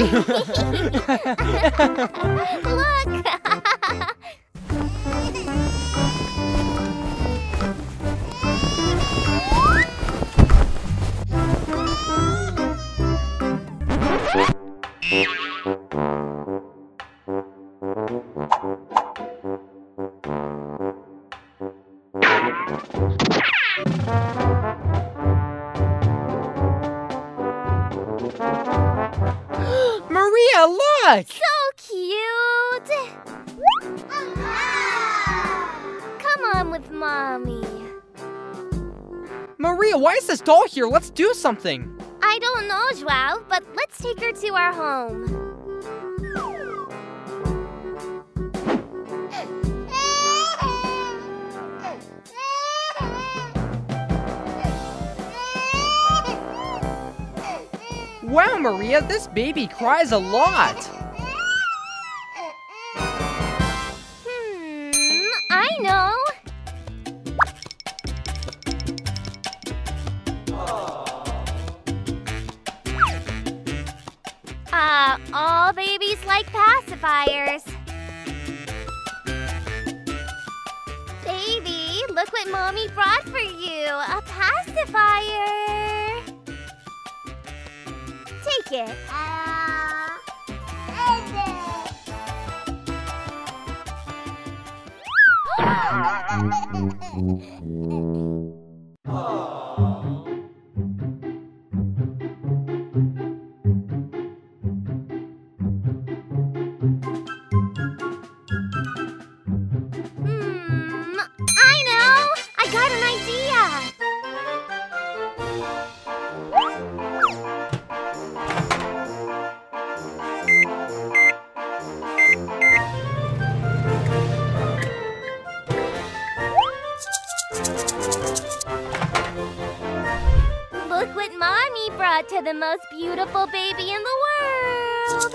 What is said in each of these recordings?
Maria, look! So cute! Come on with mommy. Maria, why is this doll here? Let's do something. I don't know, Joao, but let's take her to our home. Wow, Maria, this baby cries a lot. Hmm, I know. Uh, all babies like pacifiers. Baby, look what mommy brought for you. A pacifier. It. to the most beautiful baby in the world!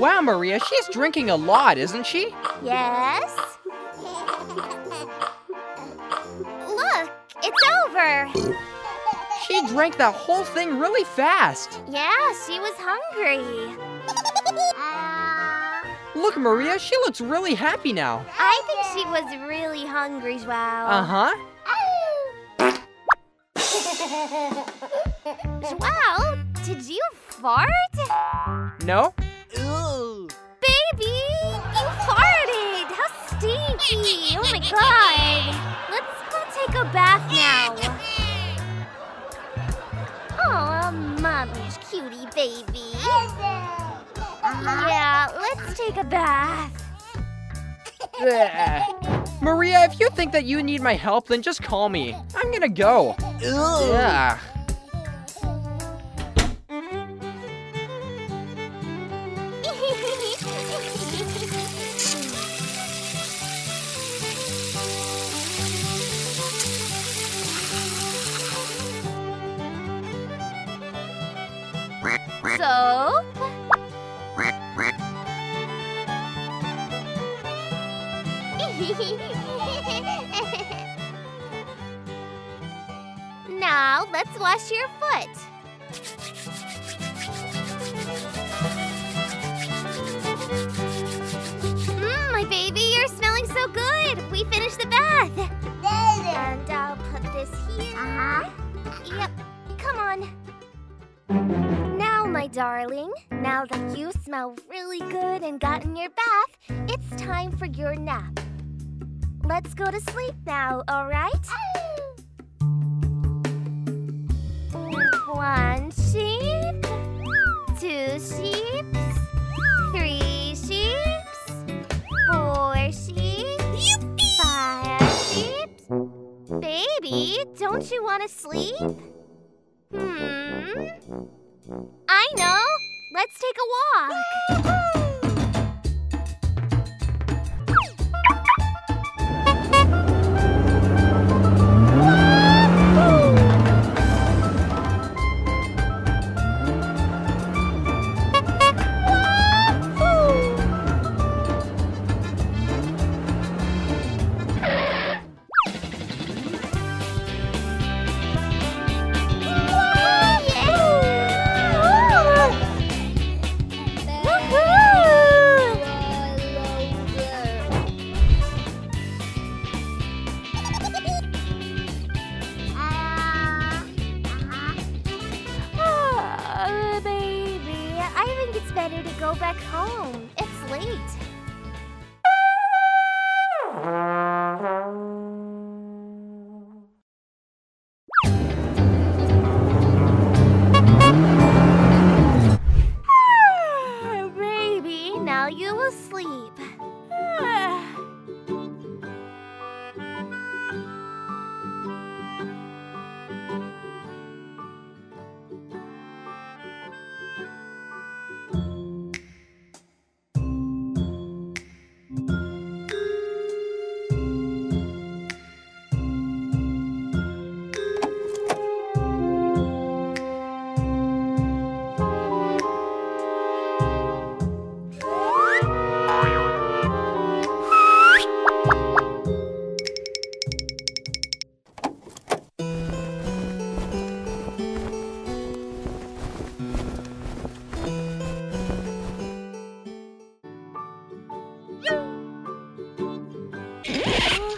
Wow, Maria, she's drinking a lot, isn't she? Yes? Look, it's over! She drank that whole thing really fast. Yeah, she was hungry. Look, Maria, she looks really happy now. I think she was really hungry, Joao. Uh huh. Joao, did you fart? No? Ooh. Baby, you farted! How stinky! Oh my god! Let's go take a bath now. Oh, mommy's cutie baby. Yeah, take a bath. Maria, if you think that you need my help, then just call me. I'm gonna go. Yeah. now let's wash your foot. Mmm, my baby, you're smelling so good. We finished the bath. And I'll put this here. Uh-huh. Yep, come on. Now, my darling, now that you smell really good and got in your bath, it's time for your nap. Let's go to sleep now, all right? One sheep, two sheep, three sheep, four sheep, five sheep. Baby, don't you want to sleep? Hmm. I know. Let's take a walk. Sleep. Ah. Uh-huh.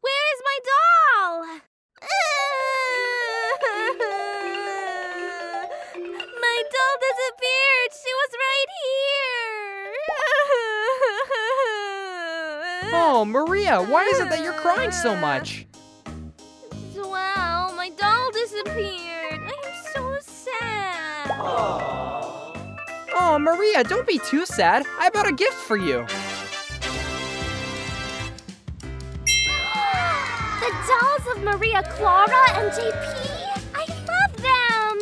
Where is my doll? my doll disappeared. She was right here. Oh, Maria, why is it that you're crying so much? Wow, my doll disappeared. I'm so sad. Oh, Maria, don't be too sad. I bought a gift for you. Maria Clara and JP? I love them!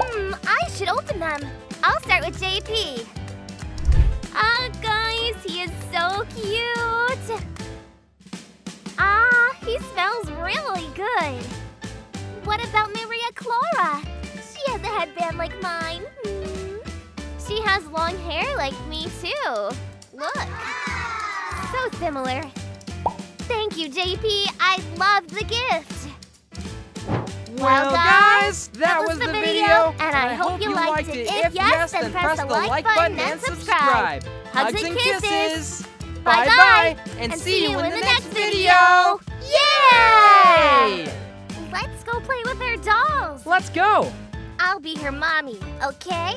Hmm, I should open them. I'll start with JP. Ah, guys, he is so cute. Ah, he smells really good. What about Maria Clara? She has a headband like mine. Hmm. She has long hair like me, too. Look. So similar. Thank you, JP. I loved the gift. Well, guys, that was the video, and I hope you liked it. If yes, then press the like button and subscribe. Hugs and kisses. Bye-bye, and see you in the next video. Yay! Let's go play with our dolls. Let's go. I'll be her mommy, okay?